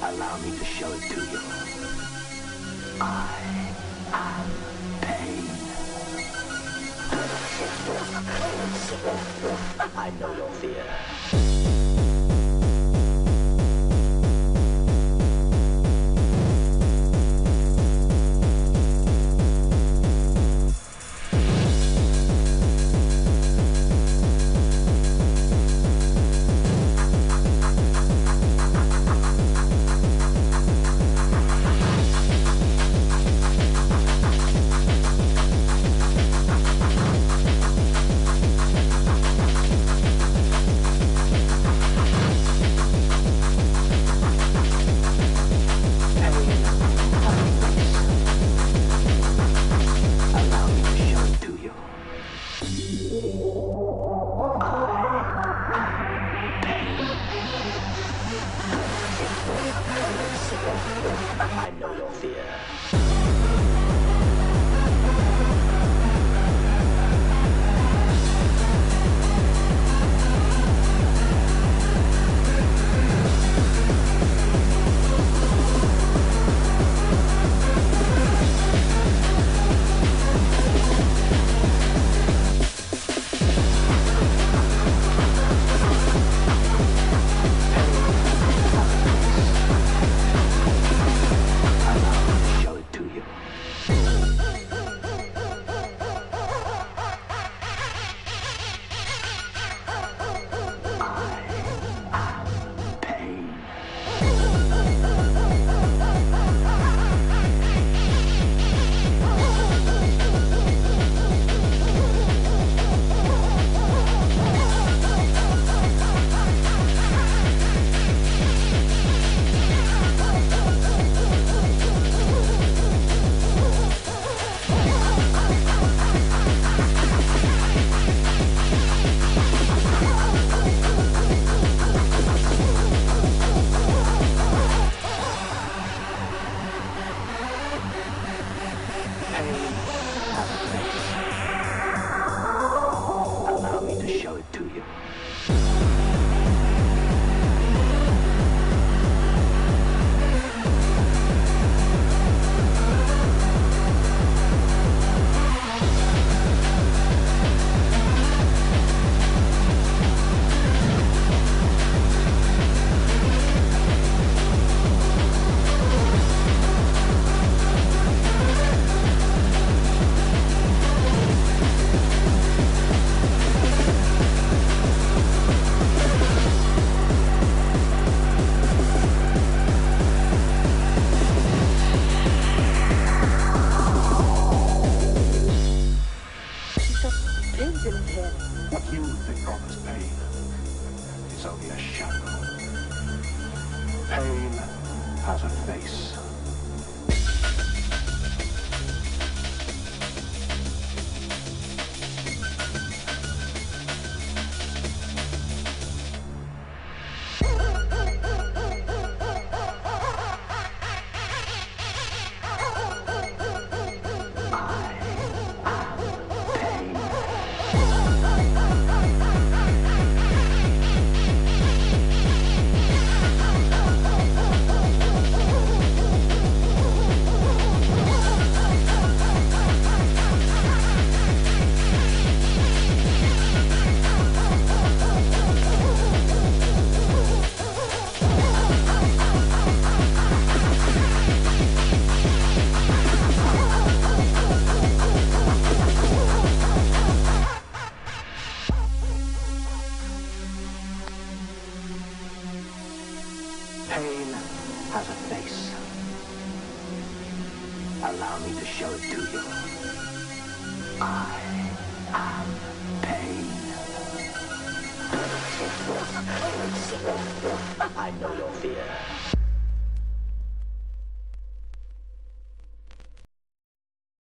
Allow me to show it to you. I am pain. I know your fear. I know in head. What you think of as pain is only a shadow. Pain has a face. Pain has a face. Allow me to show it to you. I am pain. I know your fear.